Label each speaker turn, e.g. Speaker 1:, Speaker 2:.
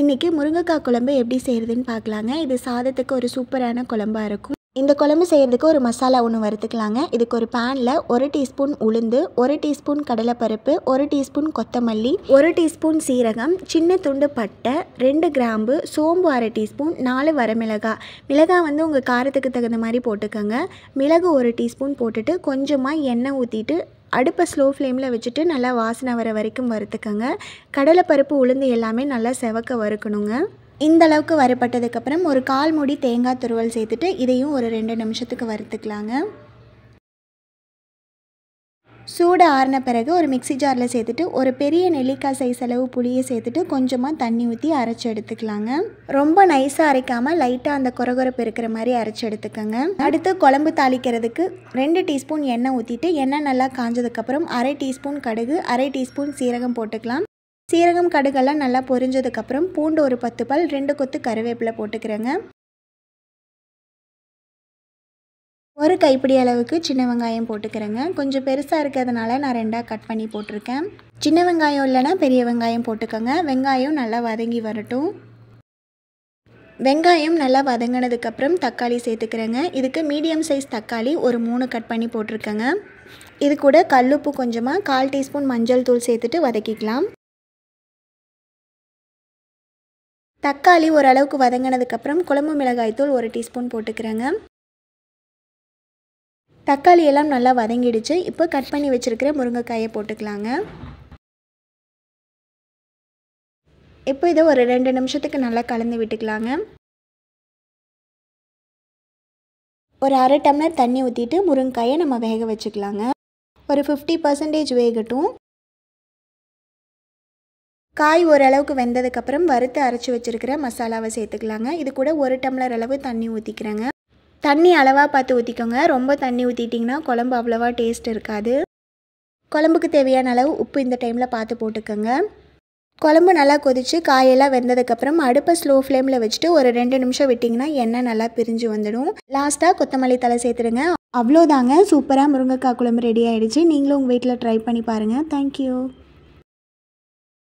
Speaker 1: இன்றைக்கி முருங்கைக்காய் குழம்பு எப்படி செய்கிறதுன்னு பார்க்கலாங்க. இது சாதத்துக்கு ஒரு சூப்பரான குழம்பா இருக்கும். இந்த குழம்பு செய்கிறதுக்கு ஒரு மசாலா ஒன்று வறுத்துக்கலாங்க. இதுக்கு ஒரு பேனில் ஒரு டீஸ்பூன் உளுந்து ஒரு டீஸ்பூன் கடலைப்பருப்பு ஒரு டீஸ்பூன் கொத்தமல்லி ஒரு டீஸ்பூன் சீரகம் சின்ன துண்டு பட்டை ரெண்டு கிராம்பு சோம்பு அரை டீஸ்பூன் நாலு வரமிளகா. மிளகாய் வந்து உங்கள் காரத்துக்கு தகுந்த மாதிரி போட்டுக்கோங்க. மிளகு ஒரு டீஸ்பூன் போட்டுட்டு கொஞ்சமாக எண்ணெய் ஊற்றிட்டு அடுப்பை ஸ்லோ ஃப்ளேமில் வச்சுட்டு நல்லா வாசனை வர வரைக்கும் வறுத்துக்கோங்க. கடலைப்பருப்பு உளுந்து எல்லாமே நல்லா செவக்க வறுக்கணுங்க. இந்த அளவுக்கு வறுப்பட்டதுக்கப்புறம் ஒரு கால் மூடி தேங்காய் துருவல் சேர்த்துட்டு இதையும் ஒரு ரெண்டு நிமிஷத்துக்கு வறுத்துக்கலாங்க. சூடு ஆறின பிறகு ஒரு மிக்சி ஜாரில் சேர்த்துட்டு ஒரு பெரிய நெல்லிக்காய் சைஸ் அளவு புளியை சேர்த்துட்டு கொஞ்சமாக தண்ணி ஊற்றி அரைச்சி எடுத்துக்கலாங்க. ரொம்ப நைஸாக அரைக்காமல் லைட்டாக அந்த குறகுறப்பு இருக்கிற மாதிரி அரைச்சி எடுத்துக்கோங்க. அடுத்து குழம்பு தாளிக்கிறதுக்கு ரெண்டு டீஸ்பூன் எண்ணெய் ஊற்றிட்டு எண்ணெய் நல்லா காஞ்சதுக்கப்புறம் அரை டீஸ்பூன் கடுகு அரை டீஸ்பூன் சீரகம் போட்டுக்கலாம். சீரகம் கடுகெல்லாம் நல்லா பொரிஞ்சதுக்கப்புறம் பூண்டு ஒரு பத்து பல் ரெண்டு கொத்து கருவேப்பிலை போட்டுக்கிறேங்க. ஒரு கைப்பிடி அளவுக்கு சின்ன வெங்காயம் போட்டுக்கிறேங்க. கொஞ்சம் பெருசாக இருக்கிறதுனால நான் ரெண்டாக கட் பண்ணி போட்டிருக்கேன். சின்ன வெங்காயம் இல்லைன்னா பெரிய வெங்காயம் போட்டுக்கோங்க. வெங்காயம் நல்லா வதங்கி வரட்டும். வெங்காயம் நல்லா வதங்கினதுக்கப்புறம் தக்காளி சேர்த்துக்கிறேங்க. இதுக்கு மீடியம் சைஸ் தக்காளி ஒரு மூணு கட் பண்ணி போட்டிருக்கேங்க. இது கூட கல்லுப்பு கொஞ்சமாக கால் டீஸ்பூன் மஞ்சள் தூள் சேர்த்துட்டு வதக்கிக்கலாம். தக்காளி ஓரளவுக்கு வதங்கினதுக்கப்புறம் குழம்பு மிளகாய்த்தூள் ஒரு டீஸ்பூன் போட்டுக்கிறேங்க. தக்காளி எல்லாம் நல்லா வதங்கிடுச்சு. இப்போ கட் பண்ணி வச்சுருக்கிற முருங்கைக்காயை போட்டுக்கலாங்க. இப்போ இதை ஒரு ரெண்டு நிமிஷத்துக்கு நல்லா கலந்து விட்டுக்கலாங்க. ஒரு அரை டம்ளர் தண்ணி ஊற்றிட்டு முருங்கைக்காயை நம்ம வேக வச்சுக்கலாங்க. ஒரு ஃபிஃப்டி பர்சன்டேஜ் வேகட்டும். காய் ஓரளவுக்கு வெந்ததுக்கப்புறம் வறுத்து அரைச்சி வச்சுருக்கிற மசாலாவை சேர்த்துக்கலாங்க. இது கூட ஒரு டம்ளர் அளவு தண்ணி ஊற்றிக்கிறேங்க தண்ணி அளவாக பார்த்து ஊற்றிக்கோங்க ரொம்ப தண்ணி ஊற்றிட்டிங்கன்னா குழம்பு அவ்வளோவா டேஸ்ட் இருக்காது. குழம்புக்கு தேவையான அளவு உப்பு இந்த டைமில் பார்த்து போட்டுக்கோங்க. குழம்பு நல்லா கொதித்து காயெல்லாம் வெந்ததுக்கப்புறம் அடுப்பை ஸ்லோ ஃப்ளேமில் வச்சுட்டு ஒரு ரெண்டு நிமிஷம் விட்டிங்கன்னா எண்ணெய் நல்லா பிரிஞ்சு வந்துடும். லாஸ்ட்டாக கொத்தமல்லி தலை சேர்த்துடுங்க. அவ்வளோதாங்க சூப்பராக முருங்கைக்காய் குழம்பு ரெடி ஆகிடுச்சு நீங்களும் உங்கள் வீட்டில் ட்ரை பண்ணி பாருங்கள் தேங்க்யூ